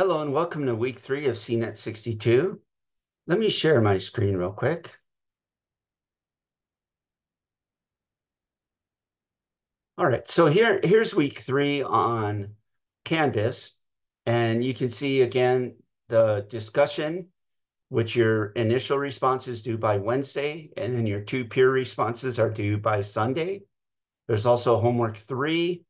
Hello and welcome to week three of CNET 62. Let me share my screen real quick. All right, so here, here's week three on Canvas. And you can see again the discussion, which your initial response is due by Wednesday, and then your two peer responses are due by Sunday. There's also homework three.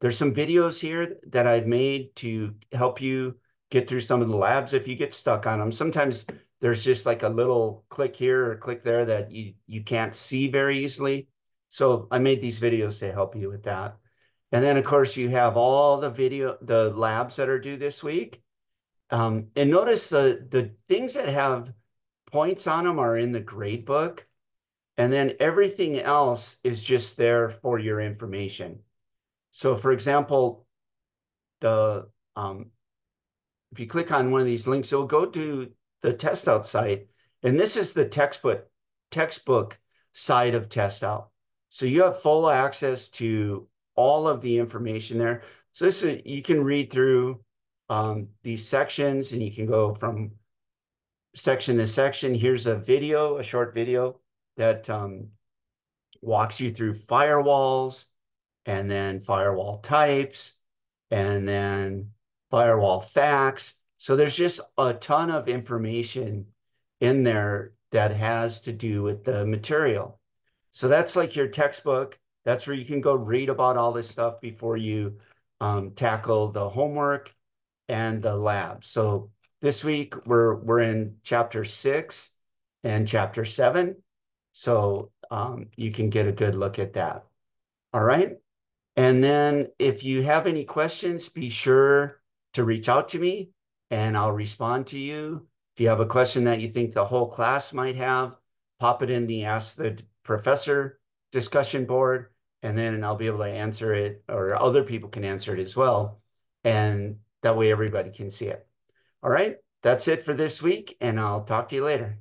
There's some videos here that I've made to help you get through some of the labs if you get stuck on them. Sometimes there's just like a little click here or click there that you, you can't see very easily. So I made these videos to help you with that. And then of course you have all the video, the labs that are due this week. Um, and notice the, the things that have points on them are in the grade book. And then everything else is just there for your information. So for example, the um, if you click on one of these links, it'll go to the TestOut site. And this is the textbook textbook side of TestOut. So you have full access to all of the information there. So this is, you can read through um, these sections and you can go from section to section. Here's a video, a short video that um, walks you through firewalls and then firewall types and then firewall facts. So there's just a ton of information in there that has to do with the material. So that's like your textbook. That's where you can go read about all this stuff before you um, tackle the homework and the lab. So this week we're we're in chapter six and chapter seven. So um, you can get a good look at that. All right. And then if you have any questions, be sure to reach out to me and I'll respond to you. If you have a question that you think the whole class might have, pop it in the Ask the Professor discussion board, and then I'll be able to answer it, or other people can answer it as well. And that way everybody can see it. All right, that's it for this week, and I'll talk to you later.